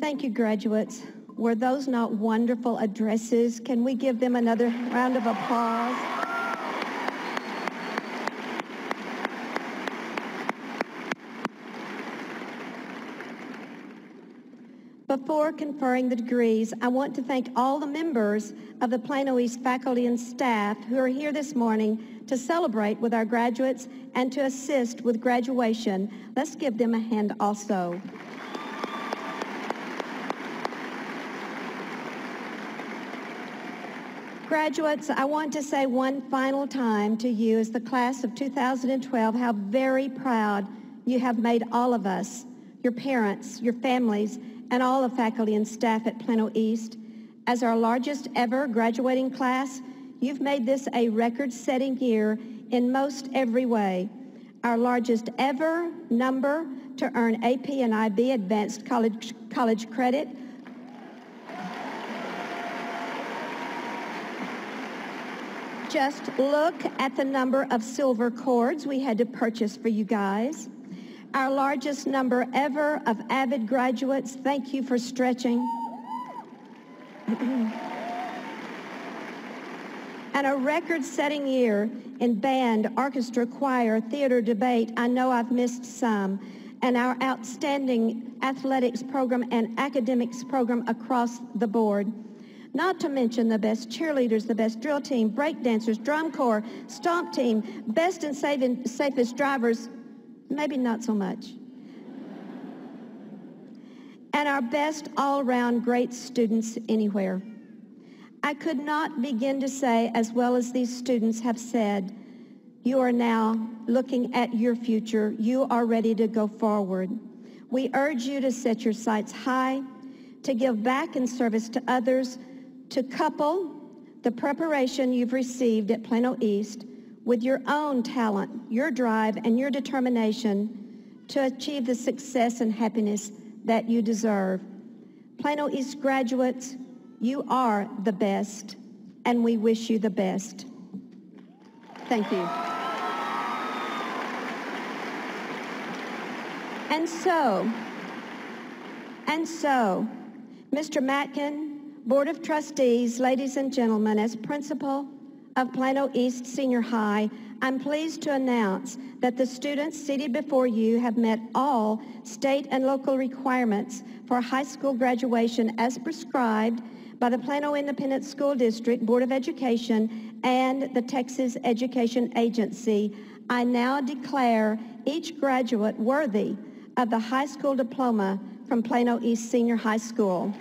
Thank you, graduates. Were those not wonderful addresses? Can we give them another round of applause? Before conferring the degrees, I want to thank all the members of the Plano East faculty and staff who are here this morning to celebrate with our graduates and to assist with graduation. Let's give them a hand also. Graduates, I want to say one final time to you as the class of 2012 how very proud you have made all of us, your parents, your families, and all the faculty and staff at Plano East. As our largest ever graduating class, you've made this a record-setting year in most every way. Our largest ever number to earn AP and IB advanced college, college credit, Just look at the number of silver cords we had to purchase for you guys. Our largest number ever of AVID graduates. Thank you for stretching. and a record-setting year in band, orchestra, choir, theater, debate. I know I've missed some. And our outstanding athletics program and academics program across the board. Not to mention the best cheerleaders, the best drill team, break dancers, drum corps, stomp team, best and safest drivers, maybe not so much. And our best all-around great students anywhere. I could not begin to say, as well as these students have said, you are now looking at your future. You are ready to go forward. We urge you to set your sights high, to give back in service to others, to couple the preparation you've received at Plano East with your own talent, your drive, and your determination to achieve the success and happiness that you deserve. Plano East graduates, you are the best, and we wish you the best. Thank you. And so, and so, Mr. Matkin, Board of Trustees, ladies and gentlemen, as principal of Plano East Senior High, I'm pleased to announce that the students seated before you have met all state and local requirements for high school graduation as prescribed by the Plano Independent School District Board of Education and the Texas Education Agency. I now declare each graduate worthy of the high school diploma from Plano East Senior High School.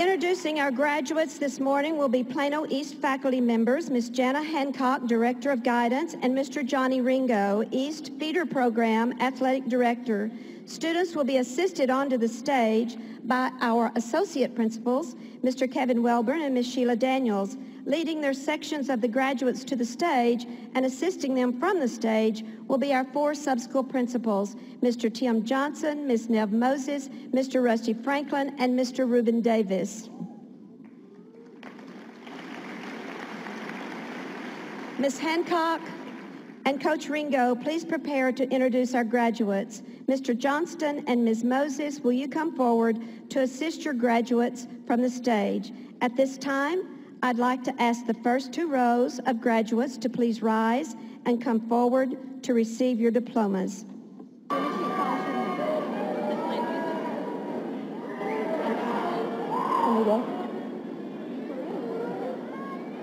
Introducing our graduates this morning will be Plano East faculty members, Ms. Jana Hancock, Director of Guidance, and Mr. Johnny Ringo, East Feeder Program Athletic Director. Students will be assisted onto the stage by our associate principals, Mr. Kevin Welburn and Ms. Sheila Daniels leading their sections of the graduates to the stage and assisting them from the stage will be our four sub-school principals, Mr. Tim Johnson, Ms. Nev Moses, Mr. Rusty Franklin, and Mr. Ruben Davis. Ms. Hancock and Coach Ringo, please prepare to introduce our graduates. Mr. Johnston and Ms. Moses, will you come forward to assist your graduates from the stage? At this time, I'd like to ask the first two rows of graduates to please rise and come forward to receive your diplomas.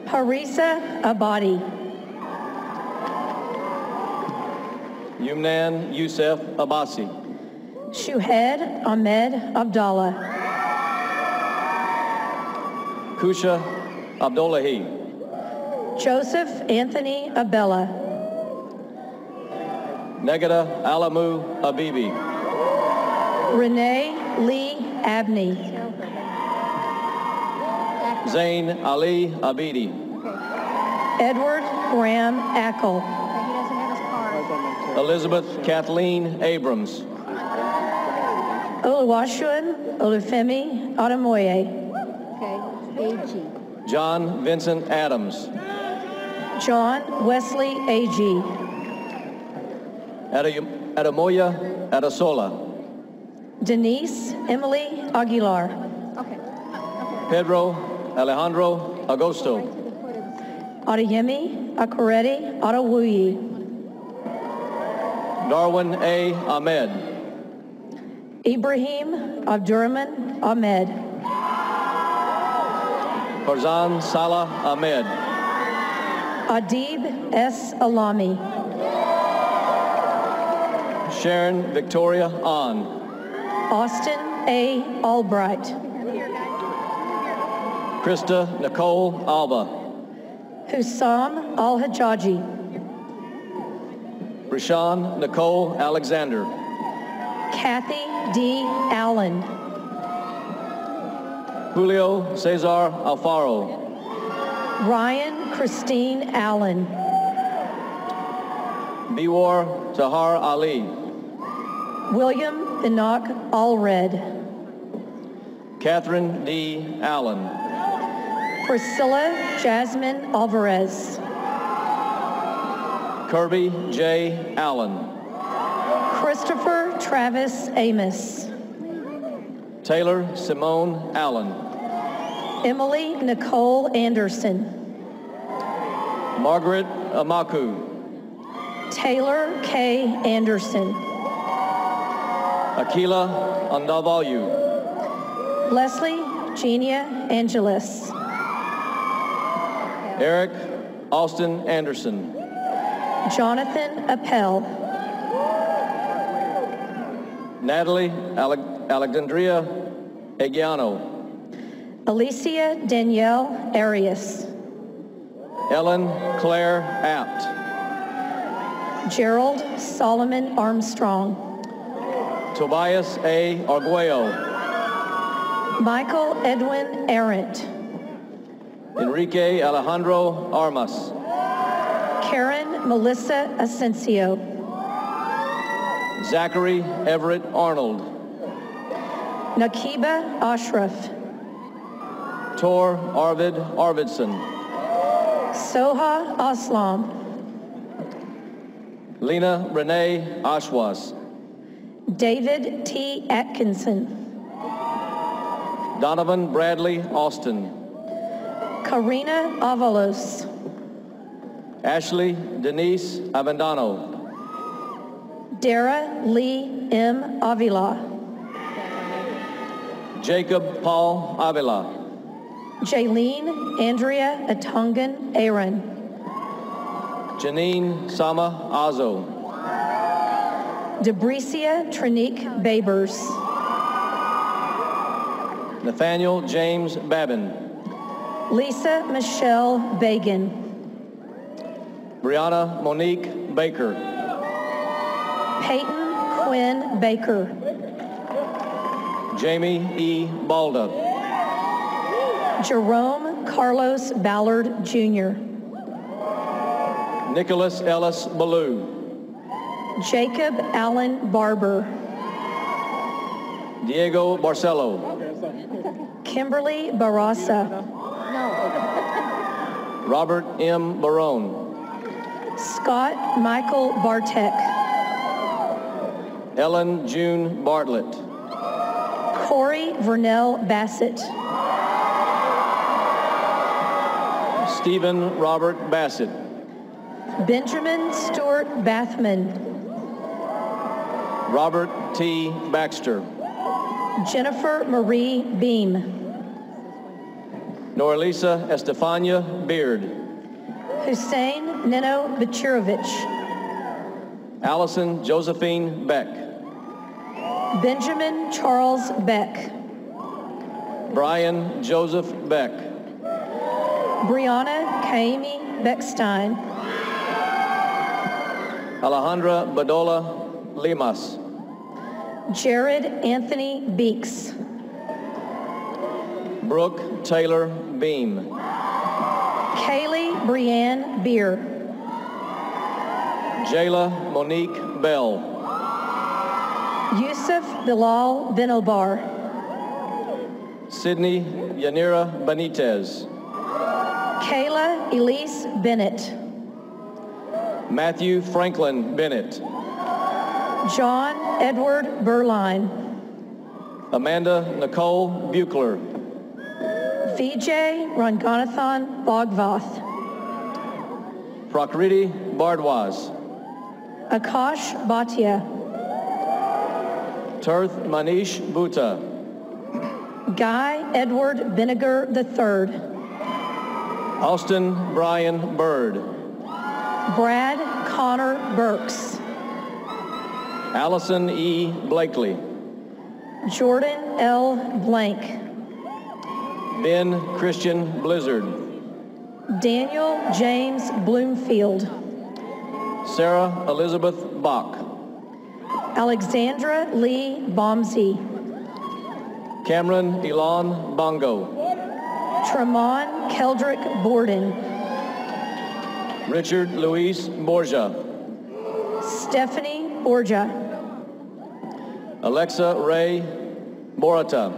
Parisa Abadi. Yumnan Youssef Abasi. Shuhed Ahmed Abdallah. Kusha Abdullahi. Joseph Anthony Abella. Negada Alamu Abibi. Renee Lee Abney. Zain Ali Abidi. Edward Graham Ackle. Elizabeth Kathleen Abrams. Oluwashun Olufemi Adamoye. Okay, AG. John Vincent Adams. John Wesley A.G. Adey- Ademoya Adesola. Denise Emily Aguilar. Pedro Alejandro Agosto. Adeyemi Akorede Adewuyi. Darwin A. Ahmed. Ibrahim Abdurrahman Ahmed. Farzan Salah Ahmed. Adib S. Alami. Sharon Victoria An. Austin A. Albright. Krista Nicole Alba. Hussam Al-Hajaji. Rashawn Nicole Alexander. Kathy D. Allen. Julio Cesar Alfaro. Ryan Christine Allen. Biwar Tahar Ali. William Enoch Allred. Catherine D. Allen. Priscilla Jasmine Alvarez. Kirby J. Allen. Christopher Travis Amos. Taylor Simone Allen. Emily Nicole Anderson. Margaret Amaku. Taylor K. Anderson. Akila Andavalu. Leslie Genia Angeles. Eric Austin Anderson. Jonathan Appel. Natalie Ale- Alexandria Egiano. Alicia Danielle Arias. Ellen Claire Apt. Gerald Solomon Armstrong. Tobias A. Arguello. Michael Edwin Arendt. Enrique Alejandro Armas. Karen Melissa Asensio. Zachary Everett Arnold. Nakiba Ashraf. Tor Arvid Arvidsson. Soha Aslam. Lena Renee Ashwas. David T. Atkinson. Donovan Bradley Austin. Karina Avalos. Ashley Denise Avendano. Dara Lee M. Avila. Jacob Paul Avila. Jaylene Andrea Atongan Aaron. Janine Sama Azo. Debricia Trinique Babers. Nathaniel James Babin. Lisa Michelle Bagan. Brianna Monique Baker. Peyton Quinn Baker. Jamie E. Balda. Jerome Carlos Ballard Jr. Nicholas Ellis Ballou. Jacob Allen Barber. Diego Barcelo. Kimberly Barasa. Robert M. Barone. Scott Michael Bartek. Ellen June Bartlett. Corey Vernell Bassett. Stephen Robert Bassett. Benjamin Stewart Bathman. Robert T. Baxter. Jennifer Marie Beam. Noralisa Estefania Beard. Hussein Nino Bachirovich. Allison Josephine Beck. Benjamin Charles Beck. Brian Joseph Beck. Brianna Kaimi Beckstein. Alejandra Badola Limas. Jared Anthony Beeks. Brooke Taylor Beam. Kaylee Brianne Beer. Jayla Monique Bell. Yusuf Bilal Benobar. Sydney Yanira Benitez. Kayla Elise Bennett. Matthew Franklin Bennett. John Edward Berline. Amanda Nicole Buchler. Vijay Ranganathan Bhagavath. Prakriti Bardwaz. Akash Bhatia. Tirth Manish Bhutta. Guy Edward Vinegar III. Austin Brian Bird. Brad Connor Burks. Allison E. Blakely. Jordan L. Blank. Ben Christian Blizzard. Daniel James Bloomfield. Sarah Elizabeth Bach. Alexandra Lee Bomsey. Cameron Elon Bongo. Tremont Keldrick Borden. Richard Luis Borgia. Stephanie Borgia. Alexa Ray Borata.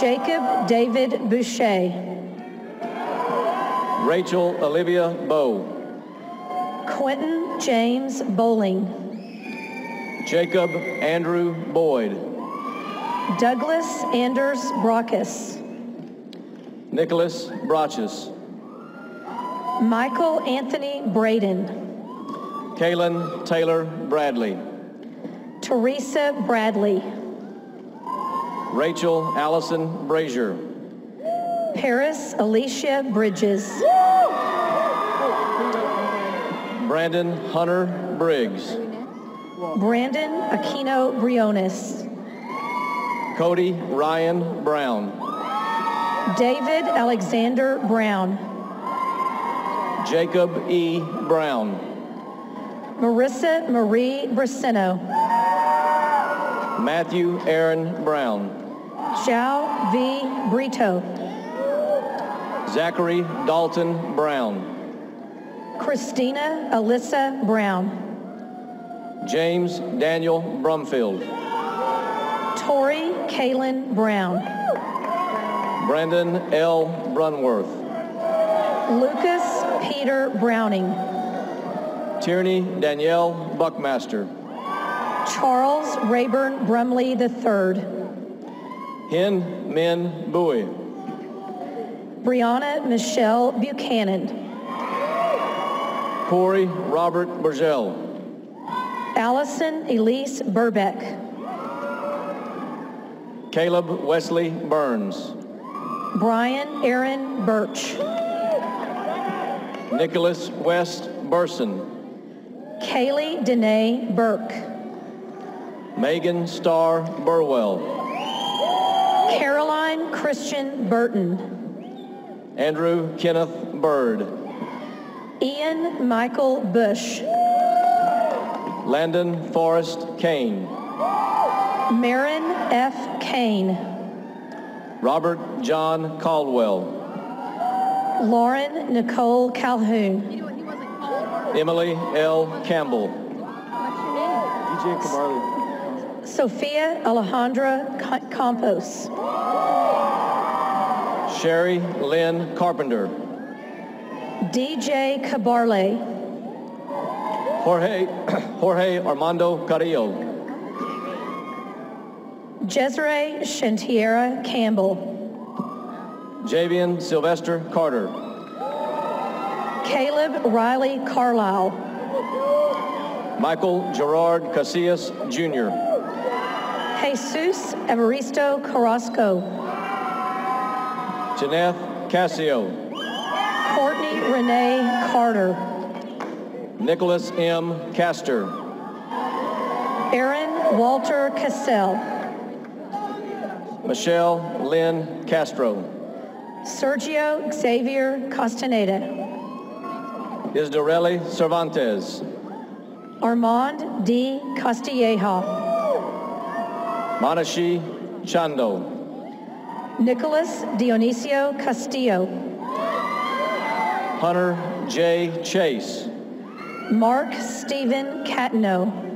Jacob David Boucher. Rachel Olivia Bow. Quentin James Bowling. Jacob Andrew Boyd. Douglas Anders Brockus. Nicholas Brachus. Michael Anthony Braden. Kaylin Taylor Bradley. Teresa Bradley. Rachel Allison Brazier. Paris Alicia Bridges. Brandon Hunter Briggs. Brandon Aquino Briones. Cody Ryan Brown. David Alexander Brown. Jacob E. Brown. Marissa Marie Bracino. Matthew Aaron Brown. Zhao V. Brito. Zachary Dalton Brown. Christina Alyssa Brown. James Daniel Brumfield. Tori Kaylin Brown. Brandon L. Brunworth. Lucas Peter Browning. Tierney Danielle Buckmaster. Charles Rayburn Brumley III. Hen Min Bowie. Brianna Michelle Buchanan. Corey Robert Burgell. Allison Elise Burbeck. Caleb Wesley Burns. Brian Aaron Birch. Nicholas West Burson. Kaylee Danae Burke. Megan Starr Burwell. Caroline Christian Burton. Andrew Kenneth Bird. Ian Michael Bush. Landon Forrest Kane. Marin F. Kane. Robert John Caldwell. Lauren Nicole Calhoun. Emily L. Campbell. DJ Camarli. Sophia Alejandra C- Campos. Sherry Lynn Carpenter. DJ Cabarle. Jorge, Jorge Armando Carrillo. Jezre Shantiera Campbell. Javian Sylvester Carter. Caleb Riley Carlisle. Michael Gerard Casillas Jr. Jesus Evaristo Carrasco. Janeth Casio. Courtney Renee Carter. Nicholas M. Castor. Aaron Walter Cassell. Michelle Lynn Castro. Sergio Xavier Castaneda. Isdarelli Cervantes. Armand D. Castilleja. Manashi Chando. Nicholas Dionisio Castillo. Hunter J. Chase. Mark Stephen Catno.